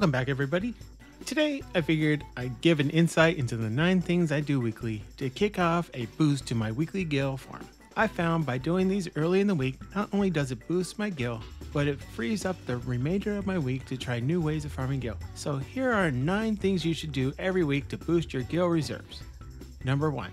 Welcome back, everybody. Today, I figured I'd give an insight into the 9 things I do weekly to kick off a boost to my weekly Gil farm. I found by doing these early in the week, not only does it boost my Gil, but it frees up the remainder of my week to try new ways of farming Gil. So here are 9 things you should do every week to boost your Gil reserves. Number 1.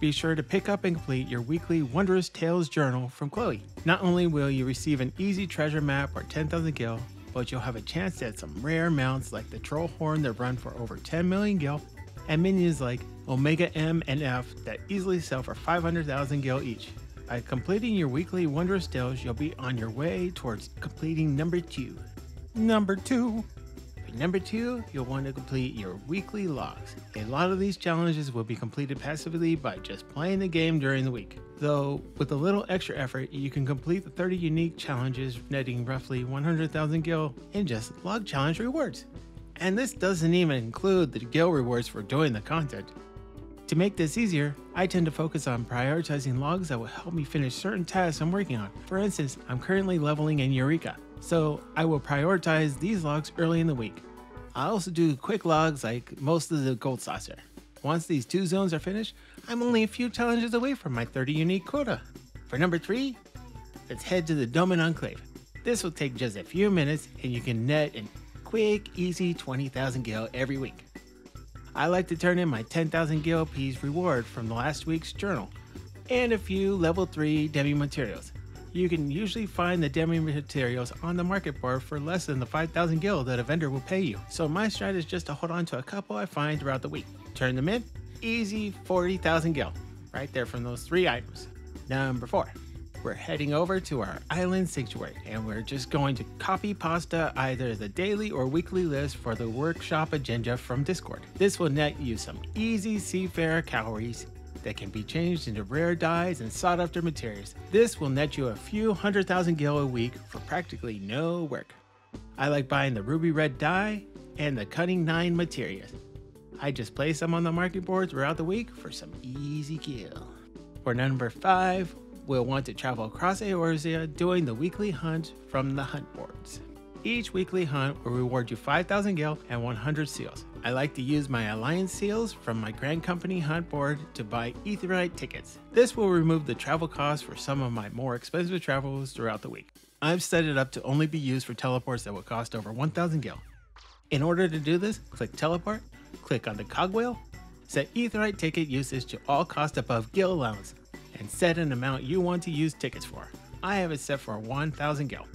Be sure to pick up and complete your weekly Wondrous Tails journal from Khloe. Not only will you receive an easy treasure map or 10,000 gil, but you'll have a chance at some rare mounts like the Troll Horn that run for over 10 million gil, and minions like Omega M and F that easily sell for 500,000 gil each. By completing your weekly Wondrous Tails, you'll be on your way towards completing number 2. Number 2. Number two, you'll want to complete your weekly logs. A lot of these challenges will be completed passively by just playing the game during the week. Though, with a little extra effort, you can complete the 30 unique challenges, netting roughly 100,000 gil in just log challenge rewards. And this doesn't even include the gil rewards for doing the content. To make this easier, I tend to focus on prioritizing logs that will help me finish certain tasks I'm working on. For instance, I'm currently leveling in Eureka, so I will prioritize these logs early in the week. I also do quick logs like most of the Gold Saucer. Once these two zones are finished, I'm only a few challenges away from my 30 unique quota. For number 3, let's head to the Doman Enclave. This will take just a few minutes and you can net an quick, easy 20,000 gil every week. I like to turn in my 10,000 gil piece reward from the last week's journal and a few level 3 demi materials. You can usually find the demi materials on the market board for less than the 5,000 gil that a vendor will pay you. So my strategy is just to hold on to a couple I find throughout the week. Turn them in, easy 40,000 gil, right there from those three items. Number four, we're heading over to our island sanctuary and we're just going to copy pasta either the daily or weekly list for the workshop agenda from Discord. This will net you some easy seafarer cowries that can be changed into rare dyes and sought after materials. This will net you a few hundred thousand gil a week for practically no work. I like buying the ruby red dye and the cunning 9 materials. I just place them on the market board throughout the week for some easy gil. For number 5, we'll want to travel across Eorzea doing the weekly hunt from the hunt boards. Each weekly hunt will reward you 5,000 gil and 100 seals. I like to use my Allied seals from my Grand Company hunt board to buy Aetheryte tickets. This will remove the travel costs for some of my more expensive travels throughout the week. I've set it up to only be used for teleports that will cost over 1,000 gil. In order to do this, click Teleport, click on the cogwheel, set Aetheryte ticket usage to all cost above gil allowance, and set an amount you want to use tickets for. I have it set for 1,000 gil.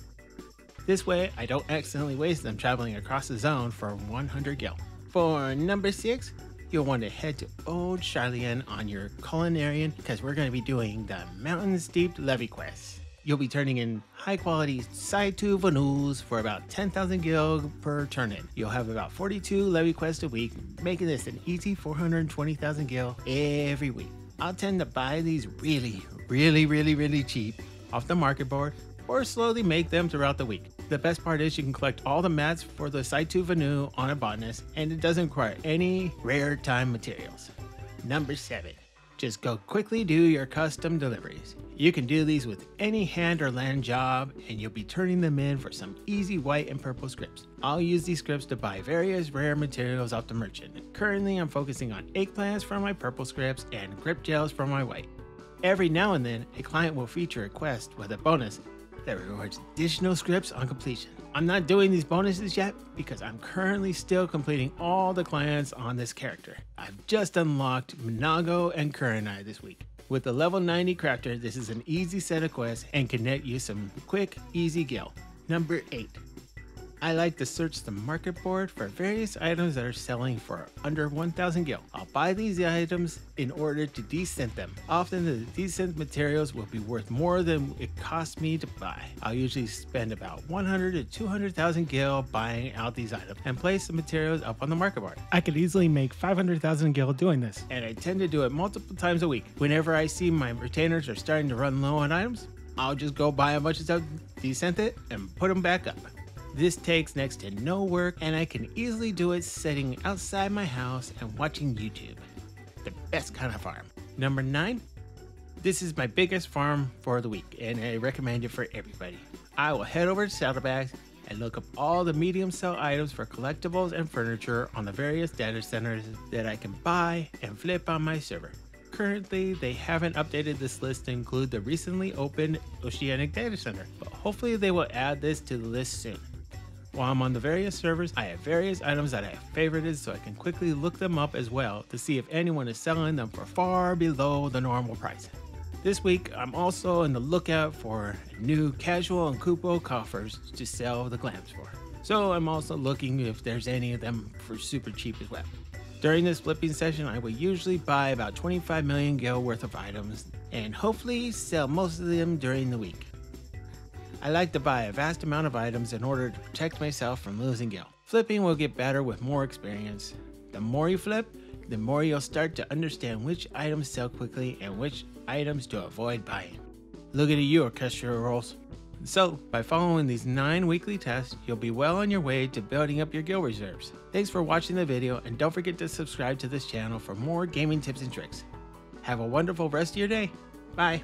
This way, I don't accidentally waste them traveling across the zone for 100 gil. For number 6, you'll want to head to Old Sharlayan on your Culinarian because we're going to be doing the Mountain Steeped Leve quest. You'll be turning in high quality Tsai tou Vounous for about 10,000 gil per turn in. You'll have about 42 Leve quests a week, making this an easy 420,000 gil every week. I'll tend to buy these really, really, really, really cheap off the market board or slowly make them throughout the week. The best part is you can collect all the mats for the tou Vounou on a botanist and it doesn't require any rare time materials. Number 7. Just go quickly do your custom deliveries. You can do these with any hand or land job and you'll be turning them in for some easy white and purple scrips. I'll use these scrips to buy various rare materials off the merchant. Currently I'm focusing on eggplants for my purple scrips and grip gels for my white. Every now and then, a client will feature a quest with a bonus that rewards additional scrips on completion. I'm not doing these bonuses yet because I'm currently still completing all the clients on this character. I've just unlocked M'naago and Kurenai this week. With the level 90 crafter, this is an easy set of quests and can net you some quick, easy gil. Number 8. I like to search the market board for various items that are selling for under 1000 gil. I'll buy these items in order to desynth them. Often the desynth materials will be worth more than it cost me to buy. I'll usually spend about 100 to 200,000 gil buying out these items and place the materials up on the market board. I could easily make 500,000 gil doing this, and I tend to do it multiple times a week. Whenever I see my retainers are starting to run low on items, I'll just go buy a bunch of stuff, desynth it, and put them back up. This takes next to no work and I can easily do it sitting outside my house and watching YouTube. The best kind of farm. Number 9. This is my biggest farm for the week and I recommend it for everybody. I will head over to Saddlebags and look up all the medium sell items for collectibles and furniture on the various data centers that I can buy and flip on my server. Currently, they haven't updated this list to include the recently opened Oceanic Data Center, but hopefully they will add this to the list soon. While I'm on the various servers, I have various items that I have favorited so I can quickly look them up as well to see if anyone is selling them for far below the normal price. This week, I'm also in the lookout for new casual and Kupo coffers to sell the glams for. So I'm also looking if there's any of them for super cheap as well. During this flipping session, I will usually buy about 25 million gil worth of items and hopefully sell most of them during the week. I like to buy a vast amount of items in order to protect myself from losing gil. Flipping will get better with more experience. The more you flip, the more you'll start to understand which items sell quickly and which items to avoid buying. Look at you, orchestrion rolls. So, by following these 9 weekly tests, you'll be well on your way to building up your gil reserves. Thanks for watching the video and don't forget to subscribe to this channel for more gaming tips and tricks. Have a wonderful rest of your day. Bye.